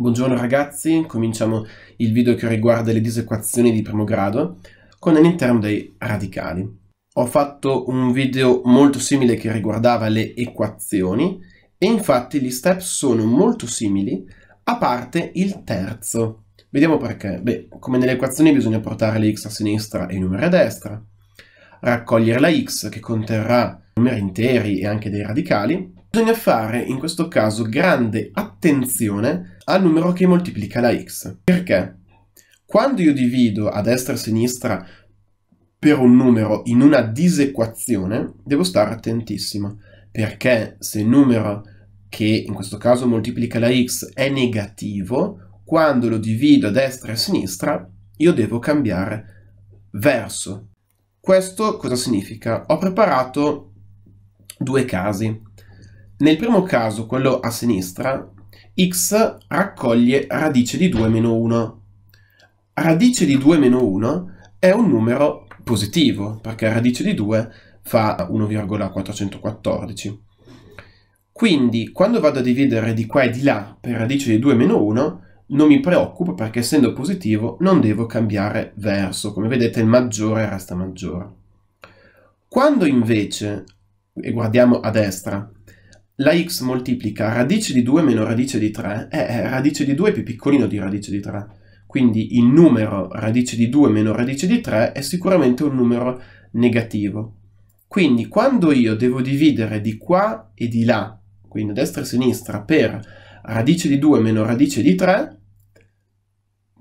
Buongiorno ragazzi, cominciamo il video che riguarda le disequazioni di primo grado con all'interno dei radicali. Ho fatto un video molto simile che riguardava le equazioni e infatti gli step sono molto simili a parte il terzo. Vediamo perché. Beh, come nelle equazioni bisogna portare le x a sinistra e i numeri a destra, raccogliere la x che conterrà numeri interi e anche dei radicali, Bisogna fare in questo caso grande attenzione al numero che moltiplica la x. Perché? Quando io divido a destra e a sinistra per un numero in una disequazione, devo stare attentissimo, perché se il numero che in questo caso moltiplica la x è negativo, quando lo divido a destra e a sinistra, io devo cambiare verso. Questo cosa significa? Ho preparato due casi. Nel primo caso, quello a sinistra, x raccoglie radice di 2 meno 1. Radice di 2 meno 1 è un numero positivo, perché radice di 2 fa 1,414. Quindi, quando vado a dividere di qua e di là per radice di 2 meno 1, non mi preoccupo perché essendo positivo non devo cambiare verso. Come vedete il maggiore resta maggiore. Quando invece, e guardiamo a destra, la x moltiplica radice di 2 meno radice di 3, e eh, radice di 2 è più piccolino di radice di 3. Quindi il numero radice di 2 meno radice di 3 è sicuramente un numero negativo. Quindi quando io devo dividere di qua e di là, quindi destra e sinistra, per radice di 2 meno radice di 3,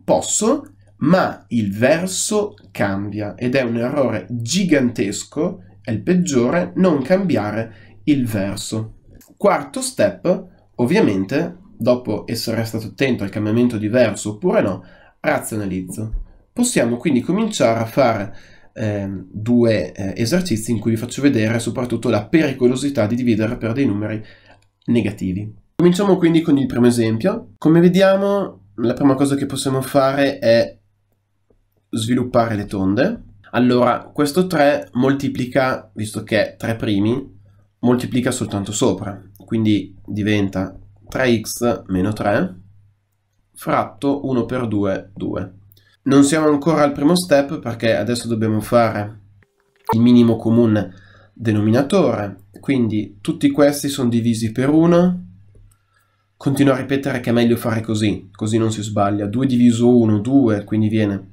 posso, ma il verso cambia ed è un errore gigantesco, è il peggiore, non cambiare il verso. Quarto step, ovviamente, dopo essere stato attento al cambiamento di verso oppure no, razionalizzo. Possiamo quindi cominciare a fare eh, due eh, esercizi in cui vi faccio vedere soprattutto la pericolosità di dividere per dei numeri negativi. Cominciamo quindi con il primo esempio. Come vediamo, la prima cosa che possiamo fare è sviluppare le tonde. Allora, questo 3 moltiplica, visto che è 3 primi, moltiplica soltanto sopra, quindi diventa 3x meno 3 fratto 1 per 2, 2. Non siamo ancora al primo step perché adesso dobbiamo fare il minimo comune denominatore, quindi tutti questi sono divisi per 1. Continuo a ripetere che è meglio fare così, così non si sbaglia. 2 diviso 1, 2, quindi viene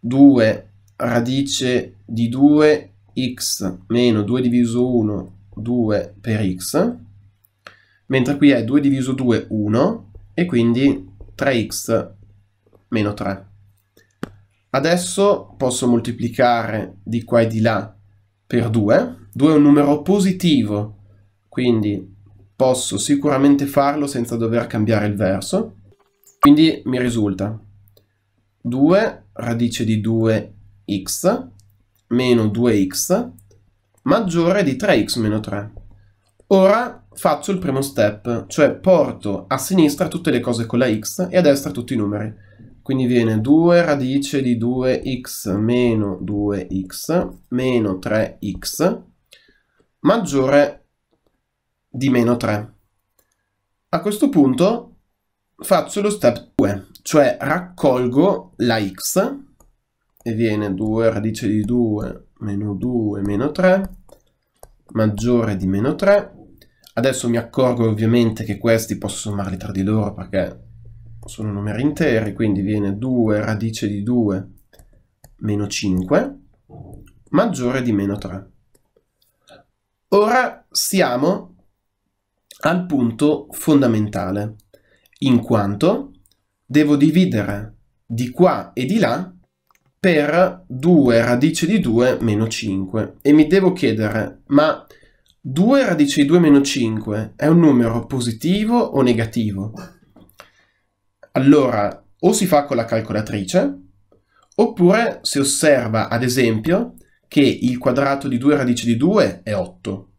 2 radice di 2 x meno 2 diviso 1, 2 per x, mentre qui è 2 diviso 2, 1, e quindi 3x meno 3. Adesso posso moltiplicare di qua e di là per 2. 2 è un numero positivo, quindi posso sicuramente farlo senza dover cambiare il verso. Quindi mi risulta 2 radice di 2x meno 2x maggiore di 3x meno 3. Ora faccio il primo step, cioè porto a sinistra tutte le cose con la x e a destra tutti i numeri. Quindi viene 2 radice di 2x meno 2x meno 3x maggiore di meno 3. A questo punto faccio lo step 2, cioè raccolgo la x e viene 2 radice di 2 meno 2 meno 3 maggiore di meno 3 adesso mi accorgo ovviamente che questi posso sommarli tra di loro perché sono numeri interi quindi viene 2 radice di 2 meno 5 maggiore di meno 3 ora siamo al punto fondamentale in quanto devo dividere di qua e di là per 2 radice di 2 meno 5 e mi devo chiedere ma 2 radice di 2 meno 5 è un numero positivo o negativo? Allora o si fa con la calcolatrice oppure si osserva ad esempio che il quadrato di 2 radice di 2 è 8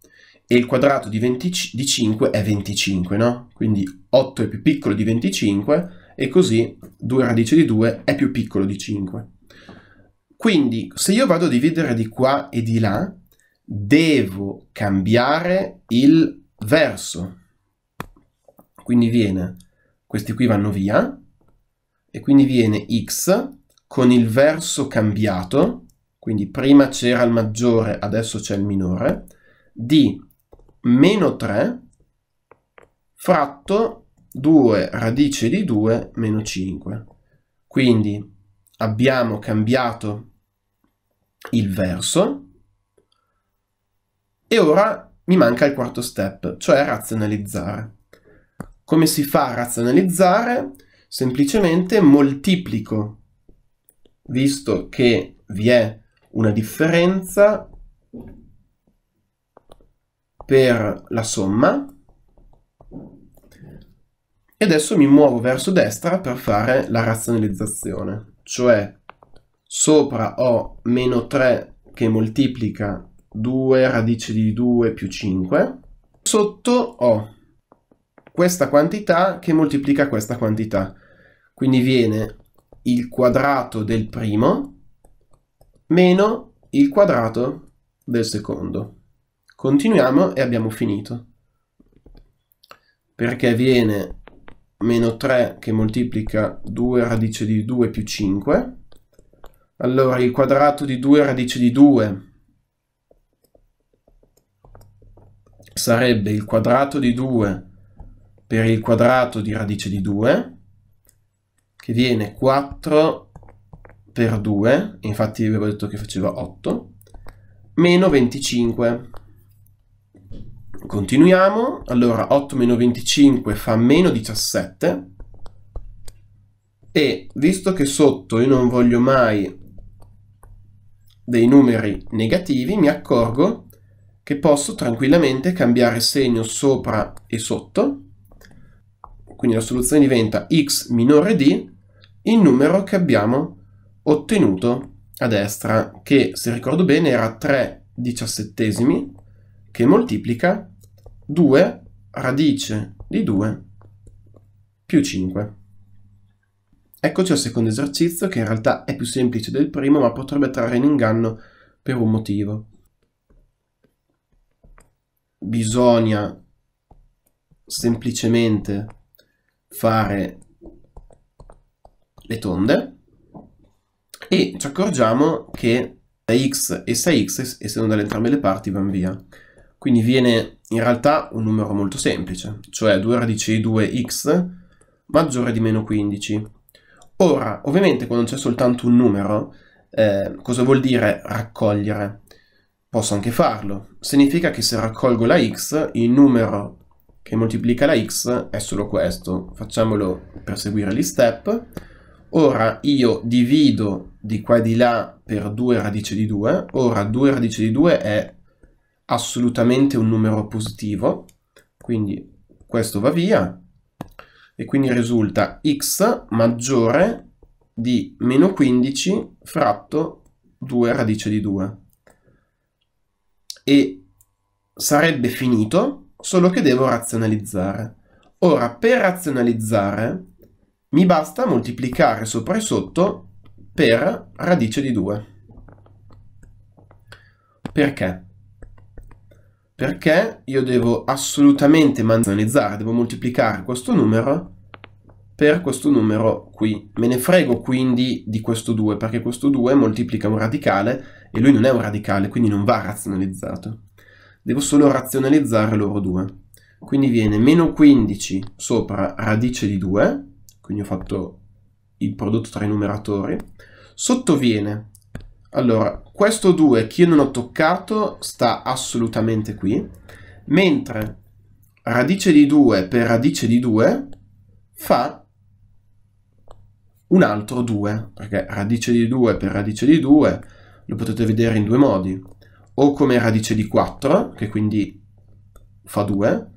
e il quadrato di, 20, di 5 è 25, no? Quindi 8 è più piccolo di 25 e così 2 radice di 2 è più piccolo di 5. Quindi se io vado a dividere di qua e di là, devo cambiare il verso. Quindi viene questi qui vanno via, e quindi viene x con il verso cambiato, quindi prima c'era il maggiore, adesso c'è il minore, di meno 3 fratto 2 radice di 2 meno 5. Quindi abbiamo cambiato il verso e ora mi manca il quarto step, cioè razionalizzare. Come si fa a razionalizzare? Semplicemente moltiplico, visto che vi è una differenza per la somma, e adesso mi muovo verso destra per fare la razionalizzazione, cioè sopra ho meno 3 che moltiplica 2 radice di 2 più 5, sotto ho questa quantità che moltiplica questa quantità, quindi viene il quadrato del primo meno il quadrato del secondo. Continuiamo e abbiamo finito. Perché viene meno 3 che moltiplica 2 radice di 2 più 5. Allora il quadrato di 2 radice di 2 sarebbe il quadrato di 2 per il quadrato di radice di 2, che viene 4 per 2, infatti vi avevo detto che faceva 8, meno 25. Continuiamo, allora 8 meno 25 fa meno 17, e visto che sotto io non voglio mai dei numeri negativi, mi accorgo che posso tranquillamente cambiare segno sopra e sotto, quindi la soluzione diventa x minore di il numero che abbiamo ottenuto a destra, che se ricordo bene era 3 diciassettesimi, che moltiplica 2 radice di 2 più 5. Eccoci al secondo esercizio, che in realtà è più semplice del primo, ma potrebbe trarre in inganno per un motivo bisogna semplicemente fare le tonde e ci accorgiamo che 6x e 6x, essendo dalle entrambe le parti, vanno via. Quindi viene in realtà un numero molto semplice, cioè 2 radice di 2x maggiore di meno 15. Ora, ovviamente quando c'è soltanto un numero, eh, cosa vuol dire raccogliere? Posso anche farlo. Significa che se raccolgo la x, il numero che moltiplica la x è solo questo. Facciamolo per seguire gli step. Ora io divido di qua e di là per 2 radice di 2. Ora 2 radice di 2 è assolutamente un numero positivo, quindi questo va via. E quindi risulta x maggiore di meno 15 fratto 2 radice di 2 e sarebbe finito, solo che devo razionalizzare. Ora, per razionalizzare, mi basta moltiplicare sopra e sotto per radice di 2. Perché? Perché io devo assolutamente razionalizzare, devo moltiplicare questo numero per questo numero qui. Me ne frego quindi di questo 2, perché questo 2 moltiplica un radicale e lui non è un radicale, quindi non va razionalizzato. Devo solo razionalizzare loro due. Quindi viene meno 15 sopra radice di 2, quindi ho fatto il prodotto tra i numeratori, sottoviene, allora, questo 2 che io non ho toccato sta assolutamente qui, mentre radice di 2 per radice di 2 fa un altro 2, perché radice di 2 per radice di 2 lo potete vedere in due modi, o come radice di 4, che quindi fa 2,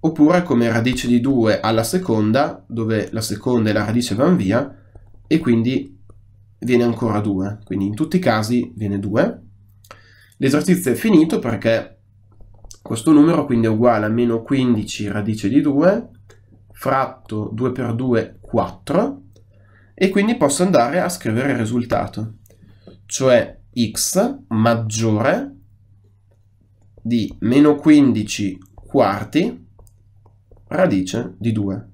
oppure come radice di 2 alla seconda, dove la seconda e la radice vanno via, e quindi viene ancora 2. Quindi in tutti i casi viene 2. L'esercizio è finito perché questo numero quindi è uguale a meno 15 radice di 2, fratto 2 per 2, 4, e quindi posso andare a scrivere il risultato, cioè x maggiore di meno 15 quarti radice di 2.